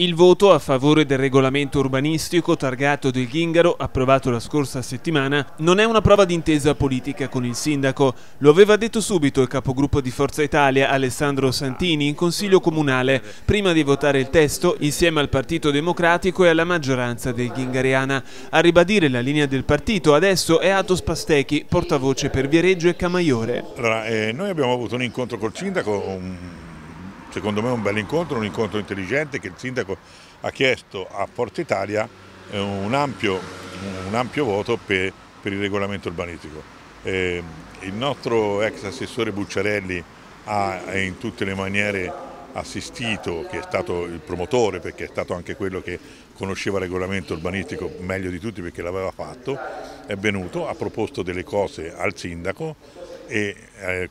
Il voto a favore del regolamento urbanistico targato del Ghingaro, approvato la scorsa settimana, non è una prova d'intesa politica con il sindaco. Lo aveva detto subito il capogruppo di Forza Italia, Alessandro Santini, in Consiglio Comunale, prima di votare il testo, insieme al Partito Democratico e alla maggioranza del Ghingariana. A ribadire la linea del partito adesso è Atos Pastechi, portavoce per Viareggio e Camaiore. Allora, eh, noi abbiamo avuto un incontro col sindaco, un secondo me un bel incontro, un incontro intelligente che il sindaco ha chiesto a Forza Italia eh, un ampio, un ampio voto per, per, il regolamento urbanistico. Eh, il nostro ex assessore Bucciarelli ha in tutte le maniere assistito, che è stato il promotore perché è stato anche quello che conosceva il regolamento urbanistico meglio di tutti perché l'aveva fatto, è venuto, ha proposto delle cose al sindaco e eh,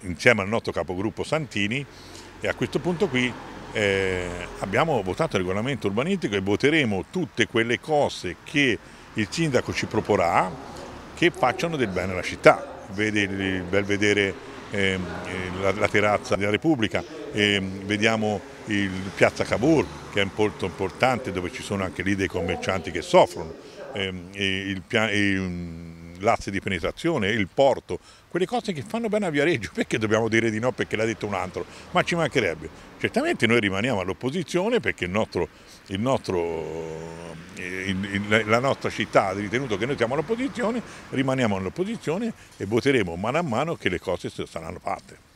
insieme al nostro capogruppo Santini e a questo punto qui eh, abbiamo votato il regolamento urbanistico e voteremo tutte quelle cose che il sindaco ci proporrà che facciano del bene alla città. Vede il bel vedere eh, la, la, terrazza della Repubblica, eh, vediamo il Piazza Cavour che è molto importante dove ci sono anche lì dei commercianti che soffrono, ehm, il, il l'asse di penetrazione, il porto, quelle cose che fanno bene a Viareggio, perché dobbiamo dire di no perché l'ha detto un altro? Ma ci mancherebbe. Certamente noi rimaniamo all'opposizione perché il nostro, il nostro, il, la nostra città ha ritenuto che noi siamo all'opposizione, rimaniamo all'opposizione e voteremo mano a mano che le cose saranno fatte.